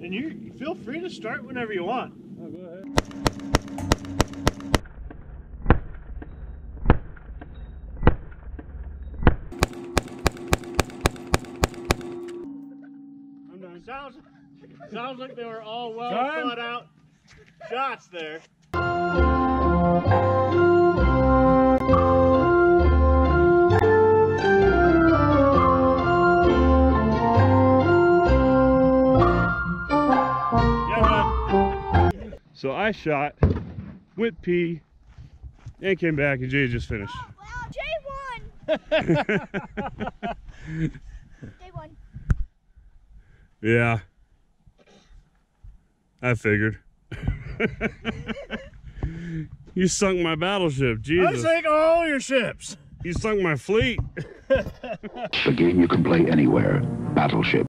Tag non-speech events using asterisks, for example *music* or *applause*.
And you feel free to start whenever you want. Oh, go ahead. I'm done. Sounds sounds like they were all well Done. thought out shots there. So I shot, went pee, and came back, and Jay just finished. Oh, well, Jay won. *laughs* Jay won. Yeah. I figured. you sunk my battleship, Jesus. I Jesus. sank all your ships. You sunk my fleet. *laughs* a game you can play anywhere. Battleship.